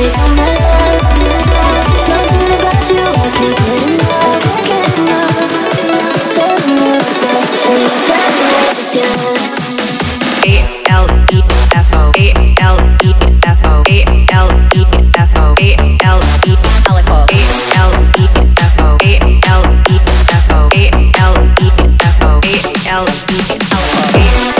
L E L O.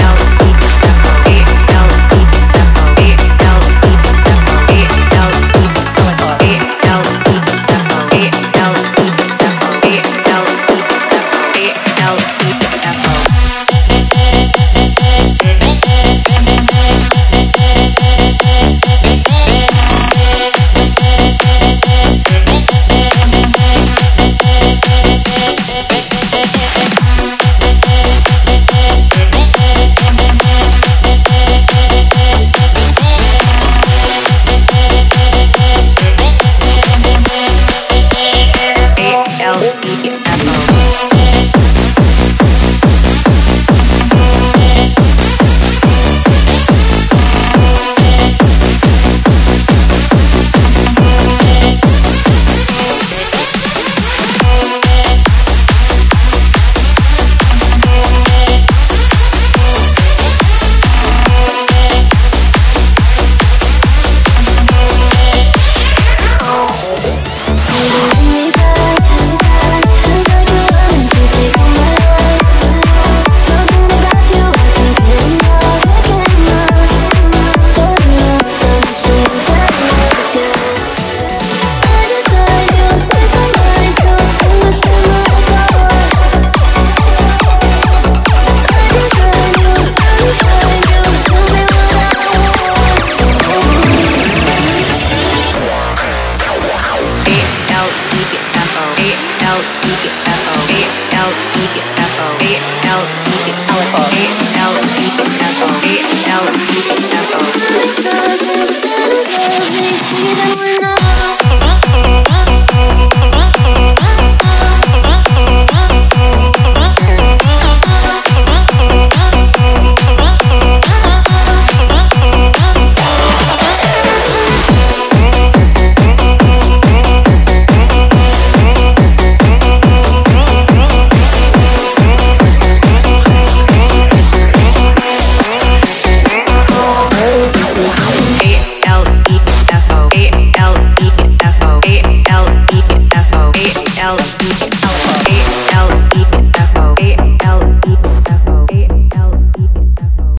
L E F O A L E F O A L E F O A L E F O A L E F O.